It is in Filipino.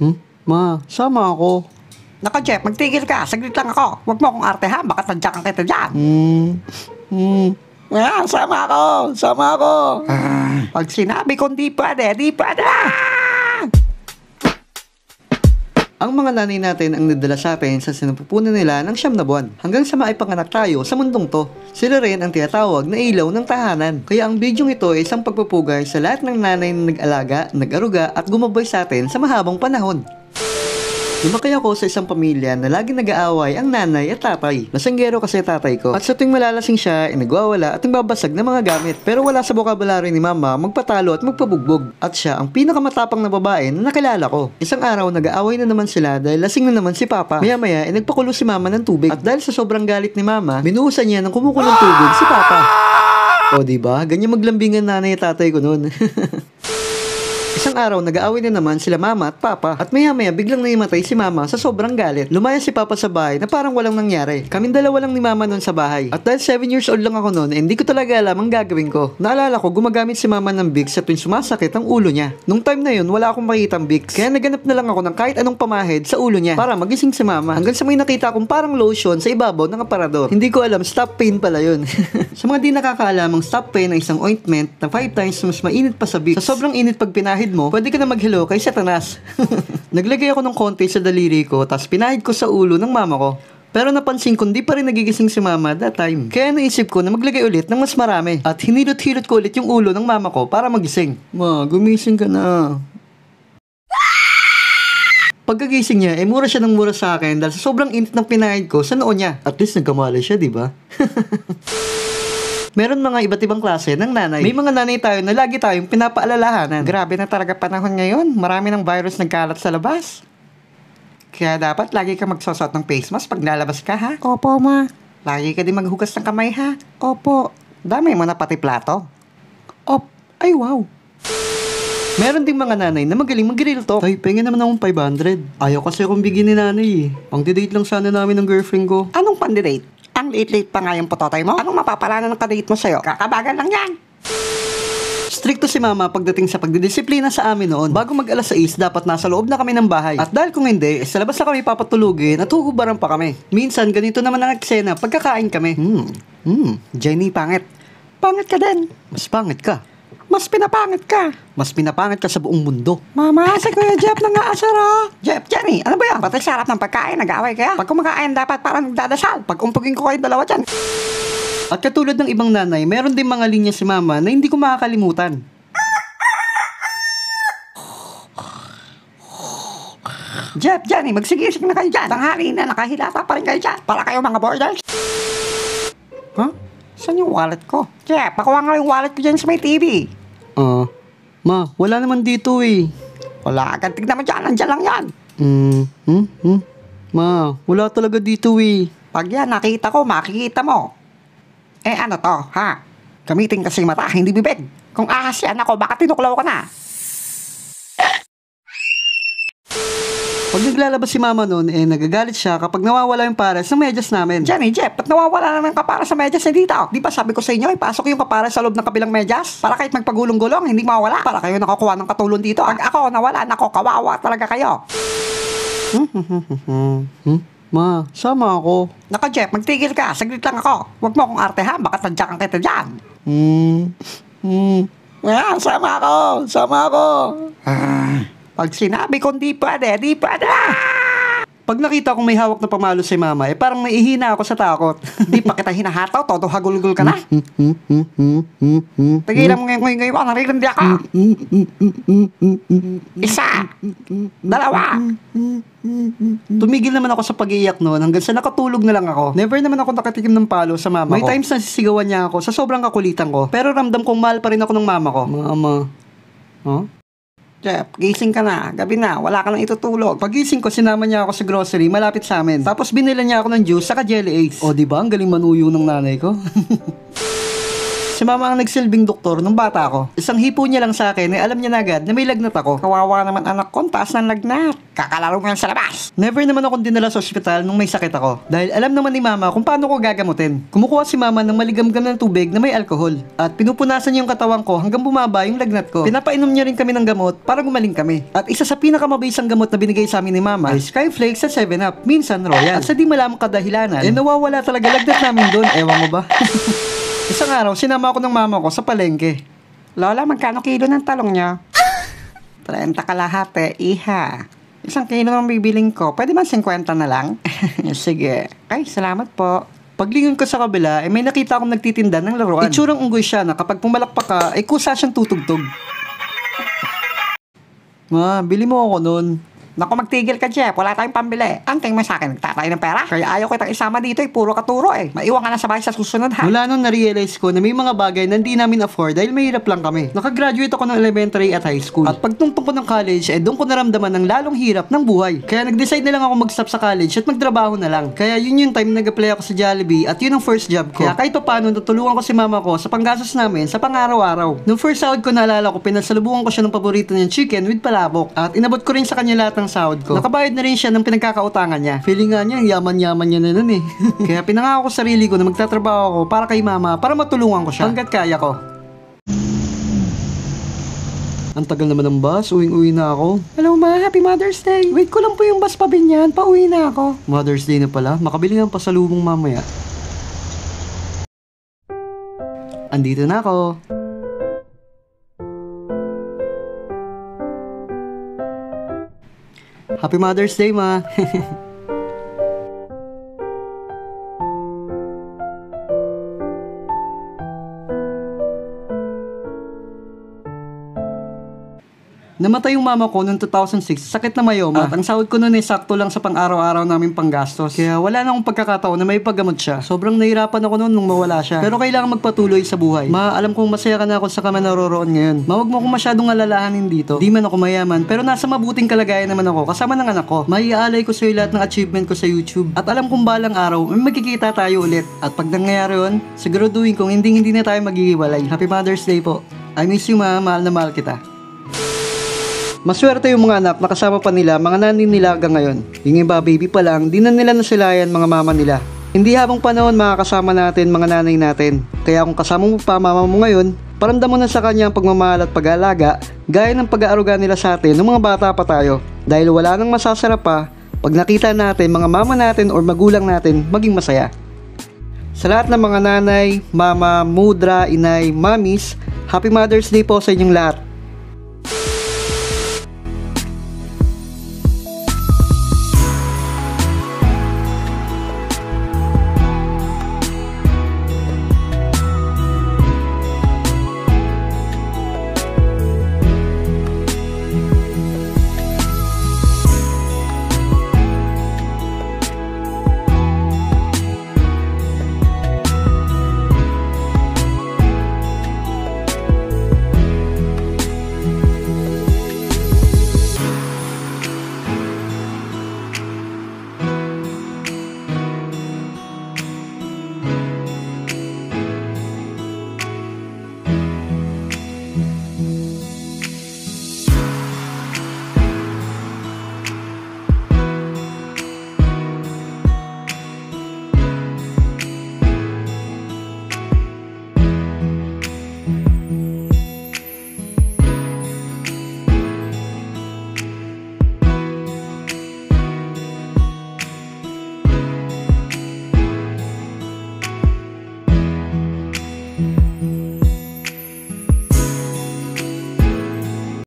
Hmm? Ma, sama ako. Nako, Jeff, magtigil ka. Saglit lang ako. Huwag mo akong artehan. Baka tadyakan kita dyan. Hmm. Hmm. Ayan, sama ako. Sama ako. Pag sinabi kong di pwede, di pwede. Ang mga nanay natin ang nadala sa atin sa sinapupunan nila ng siyam na buwan. Hanggang sa maipanganak tayo sa mundong to. Sila rin ang tinatawag na ilaw ng tahanan. Kaya ang bidyong ito ay isang pagpupugay sa lahat ng nanay na nag-alaga, nag-aruga at gumabay sa atin sa mahabang panahon. Lumaki ako sa isang pamilya na laging nag-aaway ang nanay at tatay. Lasanggero kasi tatay ko. At sa tuwing malalasing siya, ay nagwawala at nagbabasag ng mga gamit. Pero wala sa bokabularyo ni mama magpatalo at magpabugbog. At siya ang pinakamatapang na babae na nakilala ko. Isang araw, nag-aaway na naman sila dahil lasing na naman si papa. Maya-maya, ay nagpakulo si mama ng tubig. At dahil sa sobrang galit ni mama, binuhusan niya ng kumukulong tubig si papa. O, di ba? Ganyan maglambingan nanay at tatay ko noon. Isang araw, nag-aaway na naman sila mama at papa. At maya maya, biglang naimatay si mama sa sobrang galit. Lumaya si papa sa bahay na parang walang nangyari. Kaming dalawa lang ni mama noon sa bahay. At dahil 7 years old lang ako noon, eh, hindi ko talaga alam ang gagawin ko. Naalala ko, gumagamit si mama ng Vicks sa tuwing sumasakit ang ulo niya. Nung time na yun, wala akong makitang Vicks. Kaya naganap na lang ako ng kahit anong pamahid sa ulo niya para magising si mama. Hanggang sa may nakita akong parang lotion sa ibabaw ng aparador. Hindi ko alam, stop pain pala yun. sa mga di nakakaalam, ang stop pain ay isang ointment na 5 times mas mainit pa sa Vicks. Sa sobrang init pag pinahid mo, pwede ka na mag-hello kay Satanas. Naglagay ako ng konti sa daliri ko, tapos pinahid ko sa ulo ng mama ko. Pero napansin ko, di pa rin nagigising si mama that time. Kaya naisip ko na maglagay ulit ng mas marami. At hinilot-hilot ko ulit yung ulo ng mama ko para magising. Ma, gumising ka na. Pagkagising niya, eh mura siya ng mura sa akin dahil sa sobrang init ng pinahid ko sa noo niya. At least nagkamali siya, di ba? Meron mga iba't ibang klase ng nanay. May mga nanay tayo na lagi tayong pinapaalalahanan. Grabe na talaga panahon ngayon. Marami ng virus nagkalat sa labas. Kaya dapat lagi ka magsosot ng face mask pag lalabas ka, ha? Opo, ma. Lagi ka din maghugas ng kamay, ha? Opo. Dami mo na pati plato. Op. Ay, wow. Meron ding mga nanay na magaling mag-grill talk. Ay, pengen naman akong 500. Ayaw kasi akong bigyan ni nanay eh. Pang date lang sana namin ng girlfriend ko. Anong pandidate? Ang late-late pa nga yung pototoy mo? Anong mapapala ng kadate mo sa'yo? Kakabagan lang yan. Stricto si mama pagdating sa pagdidisiplina sa amin noon. Bago mag alas 6, dapat nasa loob na kami ng bahay. At dahil kung hindi, eh, sa labas na kami papatulugin at huhubaran pa kami. Minsan, ganito naman ang eksena pagkakain kami. Hmm, hmm, Jenny, pangit. Pangit ka din. Mas pangit ka. Mas pinapangit ka. Mas pinapangit ka sa buong mundo. Mama, si Kuya Jeff nang aasar oh. Jeff, Jenny, ano ba yan? Pati sa harap ng pagkain, nag-aaway kaya? Pag kumakain, dapat parang nagdadasal. Pag umpugin ko kayo dalawa dyan. At katulad ng ibang nanay, meron din mga linya si mama na hindi ko makakalimutan. Jeff, Jenny, magsigisig na kayo dyan. Tanghali na, nakahilata pa rin kayo dyan. Para kayo mga borders. Huh? Saan yung wallet ko? Jeff, pakuha nga yung wallet ko dyan sa may TV. Ah, ma, wala naman dito eh. Wala agad, tignan mo dyan, nandyan lang yan. Hmm, hmm, hmm. Ma, wala talaga dito eh. Pag yan nakita ko, makikita mo. Eh ano to, ha? Gamitin kasi mata, hindi bibig. Kung ahas yan ako, baka tinuklaw ko na. Pag naglalabas si mama noon, eh nagagalit siya kapag nawawala yung pares ng medyas namin. Jenny, Jeff, ba't nawawala na ng kapara sa medyas na dito? Di ba sabi ko sa inyo, ipasok yung kapara sa loob ng kabilang medyas? Para kahit magpagulong-gulong, hindi mawala. Para kayo nakakuha ng katulong dito. Pag ako nawala, nako, kawawa talaga kayo. Hmm? Ma, sama ako. Nako, Jeff, magtigil ka. Saglit lang ako. Huwag mo akong artehan, baka tadyakan kita dyan. Hmm, hmm. Ayan, sama ako. Sama ako. Pag sinabi kong di pwede, di pwede. Pag nakita kong may hawak na pamalo si mama, eh parang naihina ako sa takot. di pa kita hinahataw, todo hagulgul ka na. Tigilan mo ngayon ngayon ngayon, naririndi ako. Isa. Dalawa. Tumigil naman ako sa pag-iiyak noon hanggang sa nakatulog na lang ako. Never naman ako nakatikim ng palo sa mama May ko. times na sisigawan niya ako sa sobrang kakulitan ko. Pero ramdam kong mahal pa rin ako ng mama ko. Mama. Huh? Jeff, gising ka na. Gabi na, wala ka nang itutulog. Pagising ko, sinama niya ako sa grocery malapit sa amin. Tapos binila niya ako ng juice saka jelly eggs. O, di ba? Ang galing manuyo ng nanay ko. si mama ang nagsilbing doktor nung bata ako. Isang hipo niya lang sa akin, eh alam niya na agad na may lagnat ako. Kawawa naman anak ko, taas ng lagnat. Kakalaro yan sa labas. Never naman akong dinala sa ospital nung may sakit ako. Dahil alam naman ni mama kung paano ko gagamutin. Kumukuha si mama ng maligamgam ng tubig na may alcohol. At pinupunasan niya yung katawan ko hanggang bumaba yung lagnat ko. Pinapainom niya rin kami ng gamot para gumaling kami. At isa sa pinakamabisang gamot na binigay sa amin ni mama ay Skyflakes sa 7-Up, minsan Royal. At sa di malamang kadahilanan, eh nawawala talaga lagnat namin doon. Ewan mo ba? Isang araw, sinama ako ng mama ko sa palengke. Lola, magkano kilo ng talong niya? 30 kalahati, iha. Isang kilo ng bibiling ko, pwede man 50 na lang? Sige. Ay, salamat po. Paglingon ko sa kabila, eh may nakita akong nagtitinda ng laruan. Itsurang unggoy siya na kapag pumalakpak ka, ay kusa siyang tutugtog. Ma, bili mo ako nun. Naku, magtigil ka, Jeff. Wala tayong pambili. Ang tingin mo sa akin, nagtatay ng pera? Kaya ayaw kitang isama dito eh. Puro katuro eh. Maiwan ka na sa bahay sa susunod ha. Mula nung na-realize ko na may mga bagay na hindi namin afford dahil mahirap lang kami. Nakagraduate ako ng elementary at high school. At pagtungtong ko ng college, eh doon ko naramdaman ng lalong hirap ng buhay. Kaya nag-decide na lang ako mag-stop sa college at magtrabaho na lang. Kaya yun yung time na nag-apply ako sa Jollibee at yun ang first job ko. Kaya kahit pa paano, natulungan ko si mama ko sa panggastos namin sa pang-araw-araw. Nung first sahod ko naalala ko, pinasalubungan ko siya ng paborito niyang chicken with palabok. At inabot ko rin sa kanya lahat ng sahod ko. Nakabayad na rin siya ng pinagkakautangan niya. Feeling nga niya, yaman-yaman niya na nun eh. Kaya pinangako ko sa sarili ko na magtatrabaho ako para kay mama para matulungan ko siya hanggat kaya ko. Ang tagal naman ng bus, uwing-uwi na ako. Hello ma, happy Mother's Day. Wait ko lang po yung bus pa binyan, pauwi na ako. Mother's Day na pala, makabili ng pasalubong mamaya. Andito na ako. Happy Mother's Day, ma. Namatay yung mama ko noong 2006, sakit na mayoma. At ang sahod ko noon ay sakto lang sa pang-araw-araw namin panggastos. Kaya wala na akong pagkakataon na may paggamot siya. Sobrang nahirapan ako noon nung mawala siya. Pero kailangan magpatuloy sa buhay. Ma, alam kong masaya ka na ako sa kama naroroon ngayon. Mawag mo akong masyadong alalahanin dito. Di man ako mayaman, pero nasa mabuting kalagayan naman ako kasama ng anak ko. Maiaalay ko sa iyo lahat ng achievement ko sa YouTube. At alam kong balang araw, may magkikita tayo ulit. At pag nangyayari yun, siguraduhin kong hindi hindi na tayo maghihiwalay. Happy Mother's Day po. I miss you ma, mahal na mahal kita. Maswerte yung mga anak na kasama pa nila mga nani nila hanggang ngayon. Yung iba baby pa lang, di na nila nasilayan mga mama nila. Hindi habang panahon makakasama natin mga nanay natin. Kaya kung kasama mo pa mama mo ngayon, paramdam mo na sa kanya ang pagmamahal at pag-aalaga gaya ng pag-aaruga nila sa atin nung mga bata pa tayo. Dahil wala nang masasarap pa pag nakita natin mga mama natin or magulang natin maging masaya. Sa lahat ng mga nanay, mama, mudra, inay, mamis, Happy Mother's Day po sa inyong lahat.